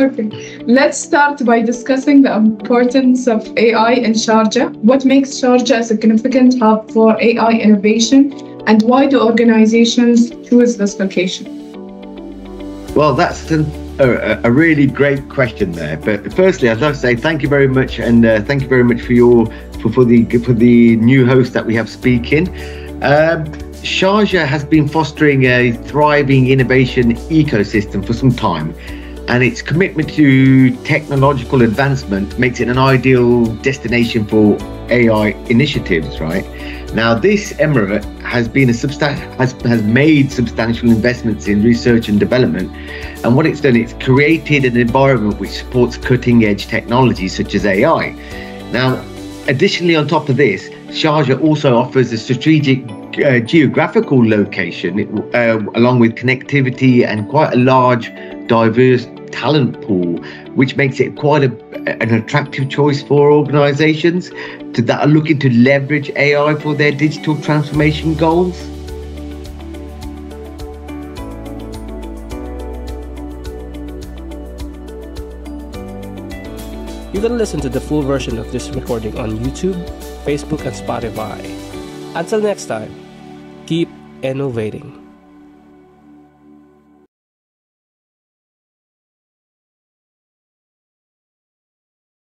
Okay, let's start by discussing the importance of AI in Sharjah. What makes Sharjah a significant hub for AI innovation, and why do organizations choose this location? Well, that's an, a, a, really great question there. But firstly, I'd like to say thank you very much, and uh, thank you very much for your for, for the for the new host that we have speaking. Um, Sharjah has been fostering a thriving innovation ecosystem for some time and its commitment to technological advancement makes it an ideal destination for AI initiatives, right? Now, this emirate has been a substan- has, has made substantial investments in research and development, and what it's done, it's created an environment which supports cutting edge technologies such as AI. Now, additionally, on top of this, Sharjah also offers a strategic uh, geographical location, uh, along with connectivity and quite a large, diverse talent pool, which makes it quite a, an attractive choice for organizations to, that are looking to leverage AI for their digital transformation goals. You can listen to the full version of this recording on YouTube, Facebook, and Spotify. Until next time, keep innovating.